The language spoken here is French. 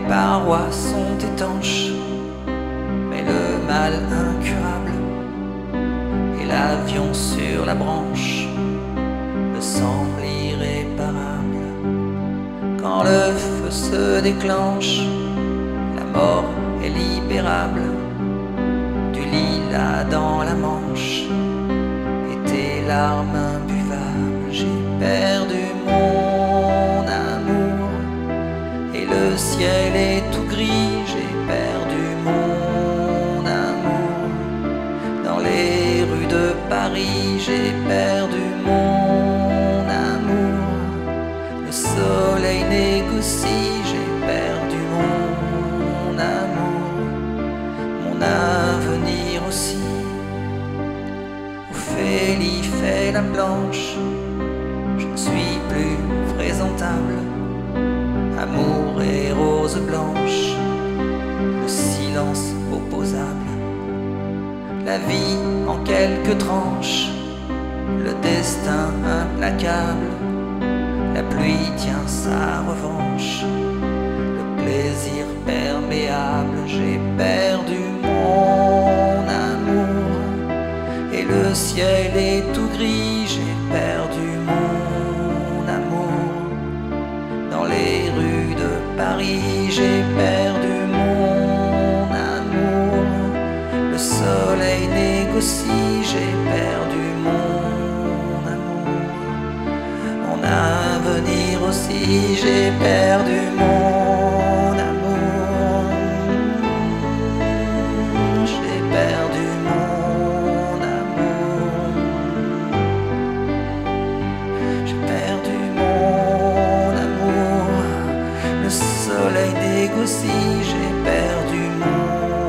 parois sont étanches, mais le mal incurable et l'avion sur la branche me semble irréparable. Quand le feu se déclenche, la mort est libérable. Du lilas dans la manche et tes larmes imbuvables, le ciel est tout gris, j'ai perdu mon amour. Dans les rues de Paris, j'ai perdu mon amour. Le soleil négocie, j'ai perdu mon amour. Mon avenir aussi. Ophélie fait la blanche, je ne suis plus présentable. Amour et rose blanche, le silence opposable. La vie en quelques tranches, le destin implacable. La pluie tient sa revanche, le plaisir perméable. J'ai perdu mon amour et le ciel est tout gris. J'ai perdu mon vieille négocie, j'ai perdu mon amour. Mon avenir aussi, j'ai perdu mon amour. J'ai perdu mon amour. J'ai perdu mon amour. Le soleil négocie, j'ai perdu mon amour.